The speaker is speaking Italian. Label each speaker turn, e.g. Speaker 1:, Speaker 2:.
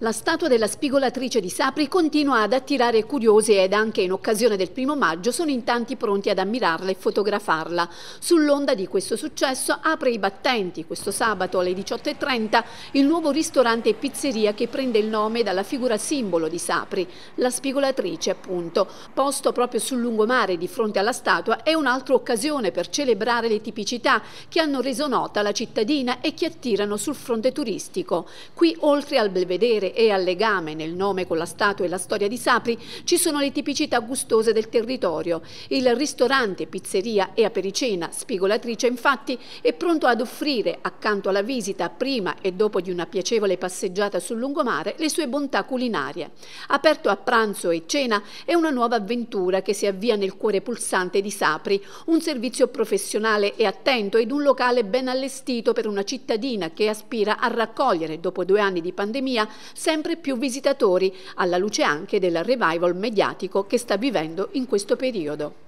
Speaker 1: La statua della spigolatrice di Sapri continua ad attirare curiosi ed anche in occasione del primo maggio sono in tanti pronti ad ammirarla e fotografarla. Sull'onda di questo successo apre i battenti questo sabato alle 18.30 il nuovo ristorante e pizzeria che prende il nome dalla figura simbolo di Sapri, la spigolatrice appunto. Posto proprio sul lungomare di fronte alla statua è un'altra occasione per celebrare le tipicità che hanno reso nota la cittadina e che attirano sul fronte turistico. Qui oltre al belvedere carattere e al legame nel nome con la statua e la storia di Sapri ci sono le tipicità gustose del territorio. Il ristorante, pizzeria e apericena Spigolatrice infatti è pronto ad offrire accanto alla visita prima e dopo di una piacevole passeggiata sul lungomare le sue bontà culinarie. Aperto a pranzo e cena è una nuova avventura che si avvia nel cuore pulsante di Sapri, un servizio professionale e attento ed un locale ben allestito per una cittadina che aspira a raccogliere dopo due anni di pandemia sempre più visitatori, alla luce anche del revival mediatico che sta vivendo in questo periodo.